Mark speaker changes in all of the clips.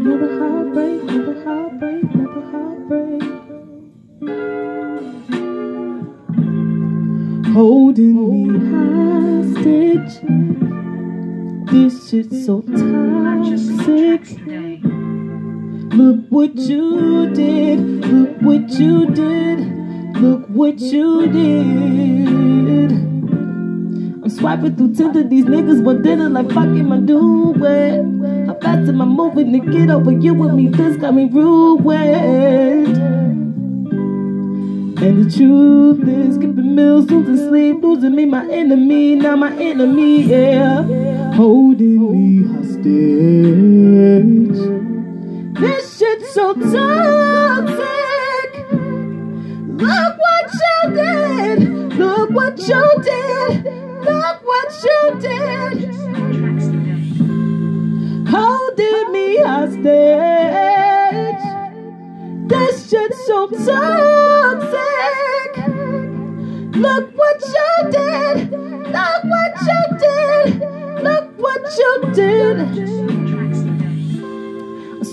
Speaker 1: heartbreak, another heartbreak, another heartbreak. Holding me hostage. This shit's so toxic. Look what you did. Look what you did. Look what you did. I'm swiping through Tinder. These niggas want dinner like fucking my doing. How fast am I moving to get over you with me? This got me ruined. And the truth is, skipping meals, losing sleep, losing me, my enemy, now my enemy, yeah, holding me hostage. This shit's so toxic. Look what you did. Look what you did. Look what you did. Me hostage. This shit's so toxic. Look what you did. Look what you did. Look what you did.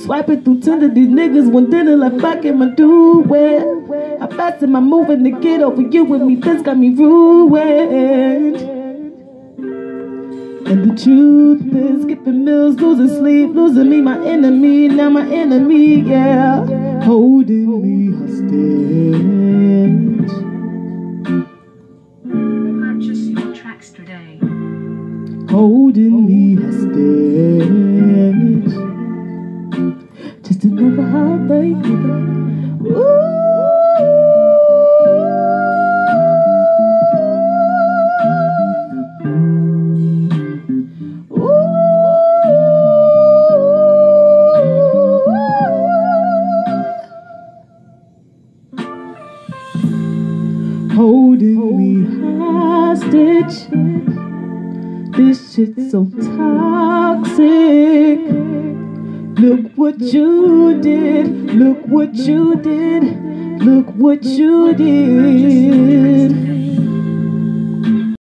Speaker 1: Swiping through Tinder, these niggas want dinner like fucking my doing. How fast am I moving to get over you with me? This got me ruined. And the truth is, skipping meals, losing sleep, losing me, my enemy, now my enemy, yeah, holding me hostage.
Speaker 2: Purchase your tracks today.
Speaker 1: holding me hostage. Holding me hostage. This shit's so toxic. Look what you did. Look what you did. Look what you did.